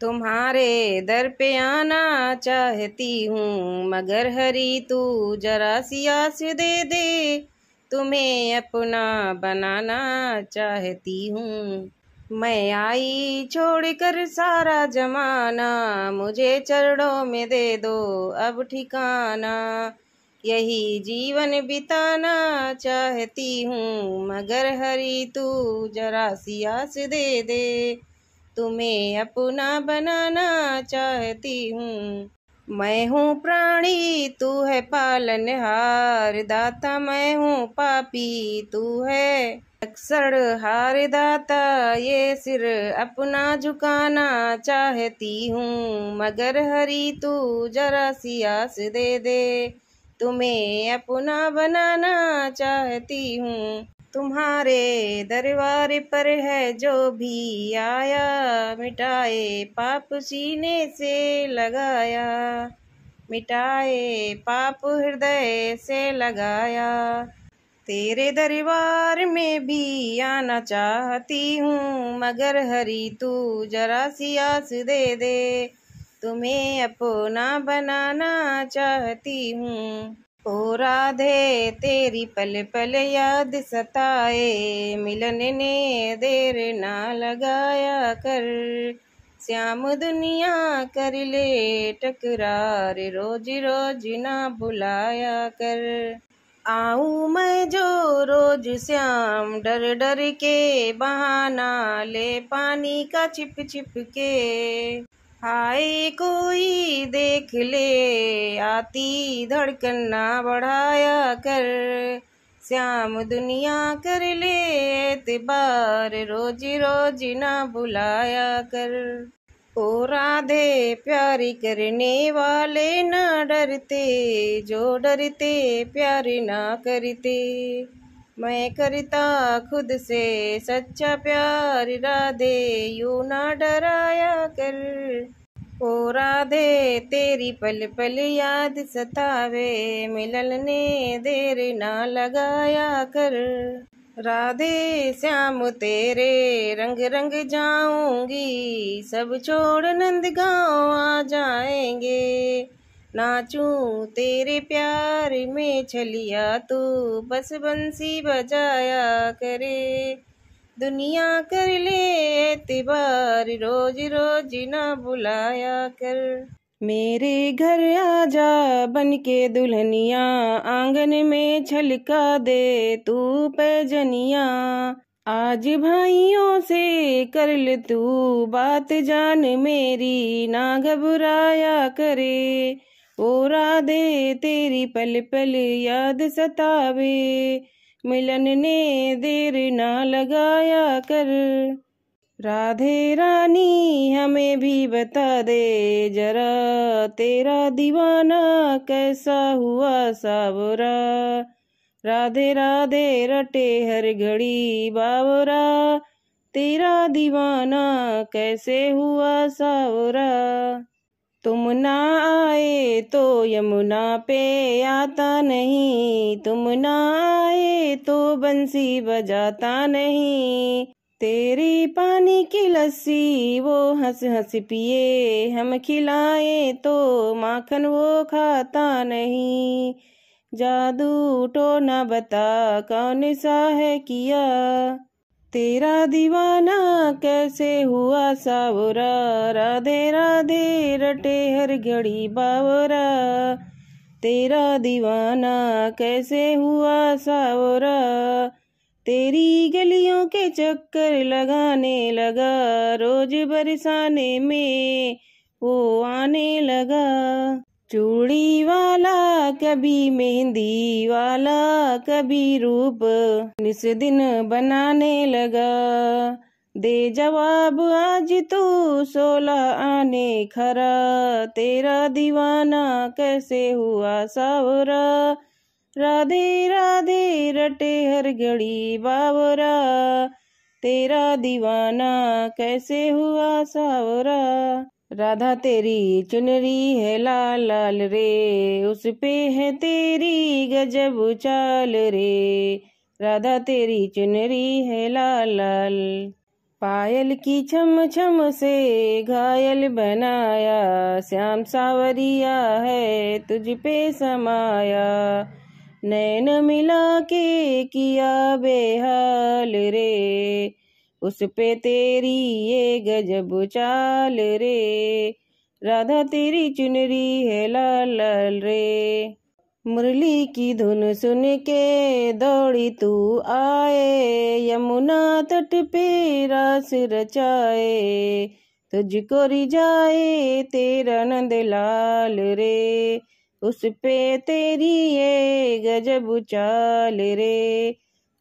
तुम्हारे दर पे आना चाहती हूँ, मगर हरी तू जरा सियास दे दे। तुम्हें अपना बनाना चाहती हूँ। मैं आई छोड़कर सारा जमाना, मुझे चरणों में दे दो अब ठिकाना। यही जीवन बिताना चाहती हूँ, मगर हरी तू जरा सियास दे दे। तुम्हें अपना बनाना चाहती हूँ। मैं हूँ प्राणी, तू है पालनहार। दाता, मैं हूँ पापी, तू है अक्सर हार दाता ये सिर अपना झुकाना चाहती हूँ। मगर हरी, तू जरा सियास दे दे। तुम्हें अपना बनाना चाहती हूँ। तुम्हारे दरबार पर है जो भी आया, मिटाए पाप सीने से लगाया। मिटाए पाप हृदय से लगाया। तेरे दरबार में भी आना चाहती हूँ, मगर हरी, तू जरा सियास दे दे। तुम्हें अपना बनाना चाहती हूँ। ओ राधे, तेरी पल पल याद सताए, मिलन ने देर ना लगाया कर। श्याम दुनिया कर ले, टकरार रोज रोज ना बुलाया कर। आऊँ मैं जो रोज श्याम डर डर के बहाना ले, पानी का छिप छिप के। हाय, कोई देख ले। आती धड़कन ना बढ़ाया कर। श्याम दुनिया कर ले, एतबार रोज रोज ना बुलाया कर। ओ राधे, प्यारी करने वाले ना डरते। जो डरते, प्यारी ना करते। मैं करता खुद से सच्चा प्यार, राधे, यू ना डराया कर। ओ राधे, तेरी पल पल याद सतावे, मिलन ने देर ना लगाया कर। राधे, श्याम, तेरे रंग रंग जाऊँगी, सब छोड़ नंद गाँव आ जाएँगे। नाचूं तेरे प्यार में छलिया, तू बस बंसी बजाया करे। दुनिया कर ले एतबार, रोज रोज ना बुलाया कर। मेरे घर आजा बन के दुल्हनिया, आँगन में छलका दे तू पैजनिया। आज भाइयों से कर ले तू बात जान मेरी, ना घबराया करे। ओ राधे, तेरी पल पल याद सतावे। मिलन ने देर ना लगाया कर। राधे रानी, हमें भी बता दे जरा, तेरा दीवाना कैसा हुआ सावरा? राधे राधे, रटे हर घड़ी बावरा, तेरा दीवाना कैसे हुआ सावरा? तुम ना आए तो यमुना पे आता नहीं। तुम ना आए तो बंसी बजाता नहीं। तेरी पानी की लस्सी वो हंस हंस पिए। हम खिलाए तो माखन वो खाता नहीं। जादू टो टोना बता कौन सा है किया? तेरा दीवाना कैसे हुआ सावरा? राधे राधे, रटे हर घड़ी बावरा। तेरा दीवाना कैसे हुआ सावरा? तेरी गलियों के चक्कर लगाने लगा, रोज बरसाने में वो आने लगा। चूड़ी वाला कभी मेहंदी वाला, कभी रूप। निस दिन बनाने लगा। दे जवाब, आज तू सोला आने खरा। तेरा दीवाना कैसे हुआ सावरा? राधे राधे, रटे हर घड़ी बावरा। तेरा दीवाना कैसे हुआ सावरा? राधा तेरी चुनरी है लाल लाल रे, उस पे है तेरी गजब चाल रे। राधा तेरी चुनरी है लाल लाल, पायल की छम छम से घायल बनाया। श्याम सावरिया है तुझ पे समाया, नैन मिला के किया बेहाल रे। उस पे तेरी ये गजब चाल रे। राधा तेरी चुनरी है लाल लाल रे। मुरली की धुन सुन के दौड़ी तू आए। यमुना तट पे रास रचाए। तुझको रिजाए तेरा नंद लाल रे। उस पे तेरी ये गजब चाल रे।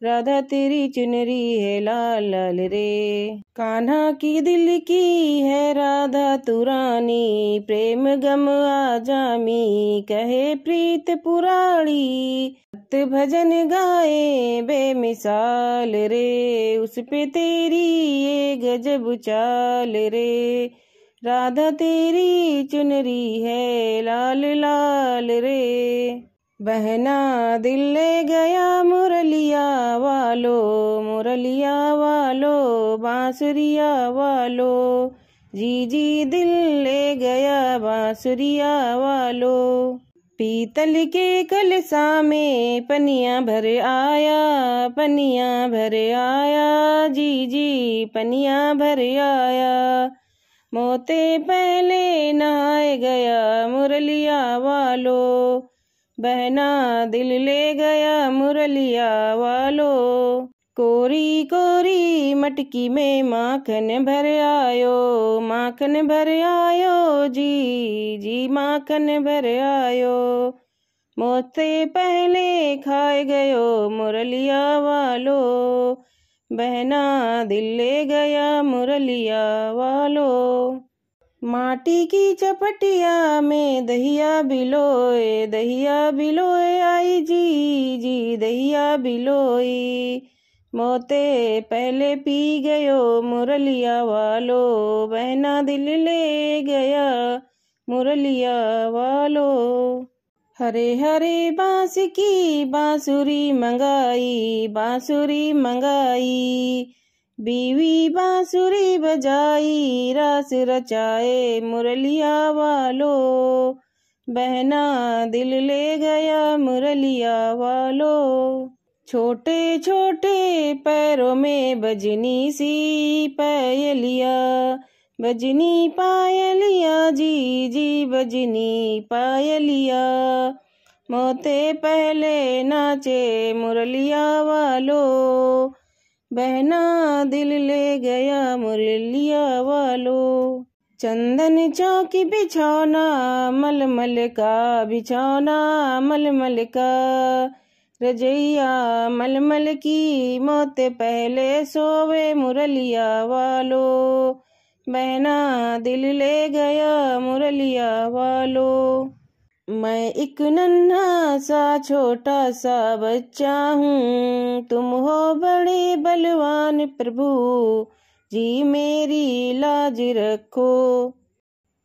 राधा तेरी चुनरी है लाल लाल रे। कान्हा की दिल की है राधा तुरानी, प्रेम गम आजामी कहे प्रीत पुराणी। भक्त भजन गाए बेमिसाल रे, उस पे तेरी ये गजब चाल रे। राधा तेरी चुनरी है लाल लाल रे। बहना दिल ले गया मुरलिया वालो मुरलिया वालो, बांसुरिया वालो। जी जी दिल ले गया बांसुरिया वालो। पीतल के कलसा में पनिया भर आया, पनिया भर आया। जी जी पनिया भर आया। मोते पहले नहाए गया मुरलिया वालो। बहना दिल ले गया मुरलिया वालो। कोरी कोरी, मटकी में माखन भर आयो, माखन भर आयो, जी जी, माखन भर आयो। मोते पहले खाए गयो मुरलिया वालो। बहना दिल ले गया मुरलिया वालो। माटी की चपटिया में दहिया बिलोए दहिया बिलोए आई जी जी, दहिया बिलोई। मोते पहले पी गयो मुरलिया वालो, बहना दिल ले गया मुरलिया वालो। हरे हरे बाँस की बांसुरी मंगाई बांसुरी मंगाई। बीवी बांसुरी बजाई, रास रचाए मुरलिया वालो। बहना दिल ले गया मुरलिया वालो। छोटे छोटे पैरों में बजनी सी पायलिया। बजनी पायलिया, जी जी बजनी पायलिया। मोते पहले नाचे मुरलिया वालो। बहना दिल ले गया मुरलिया वालो। चंदन चौकी बिछौना, मलमल का बिछौना, मलमल का। रजैया मलमल की मौत पहले सोवे मुरलिया वालो। बहना दिल ले गया मुरलिया वालो। मैं एक नन्हा सा, छोटा सा बच्चा हूँ। तुम हो बड़े बलवान प्रभु, जी मेरी लाज रखो।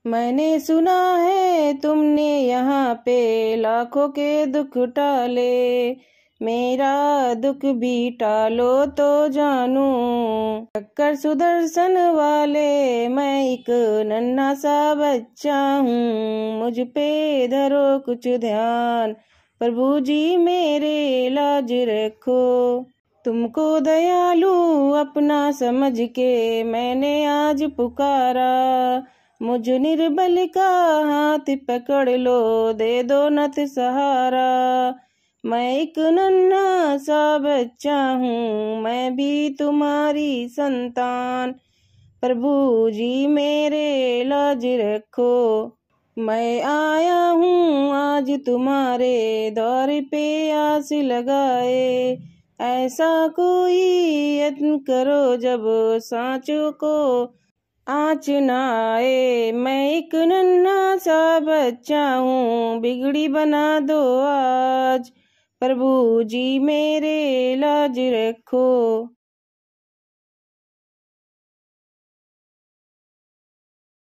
मैंने सुना है तुमने यहाँ पे लाखों के दुख टाले। मेरा दुख भी टालो तो जानू। टक्कर सुदर्शन वाले, मैं एक नन्ना सा बच्चा हूँ। मुझ पे धरो कुछ ध्यान, प्रभु जी मेरे लाज रखो। तुमको दयालु अपना समझ के मैंने आज पुकारा। मुझ निर्बल का हाथ पकड़ लो, दे दो नथ सहारा। मैं एक नन्ना सा बच्चा हूँ, मैं भी तुम्हारी संतान। प्रभु जी, मेरे लाज रखो। मैं आया हूँ आज तुम्हारे दौर पे आस लगाए। ऐसा कोई यत्न करो जब सांचों को आँच न आए मैं एक नन्ना सा बच्चा हूँ, बिगड़ी बना दो आज। प्रभु जी मेरे लाज रखो।